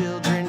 children.